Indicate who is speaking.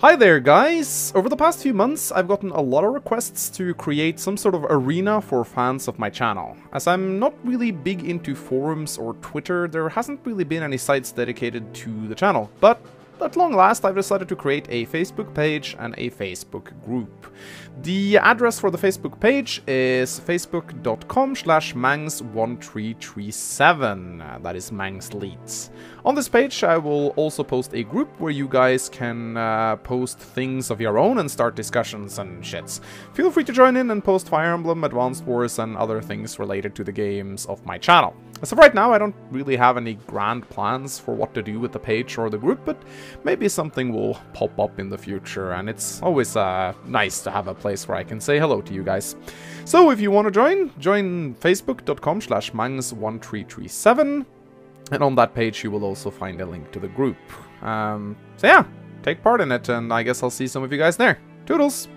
Speaker 1: Hi there guys! Over the past few months I've gotten a lot of requests to create some sort of arena for fans of my channel. As I'm not really big into forums or Twitter, there hasn't really been any sites dedicated to the channel, but at long last, I've decided to create a Facebook page and a Facebook group. The address for the Facebook page is facebook.com slash mangs1337. Uh, that is Mangs Leads. On this page, I will also post a group where you guys can uh, post things of your own and start discussions and shits. Feel free to join in and post Fire Emblem, Advanced Wars, and other things related to the games of my channel. As of right now, I don't really have any grand plans for what to do with the page or the group, but maybe something will pop up in the future, and it's always uh, nice to have a place where I can say hello to you guys. So if you want to join, join facebook.com slash mangs1337, and on that page you will also find a link to the group. Um, so yeah, take part in it, and I guess I'll see some of you guys there. Toodles!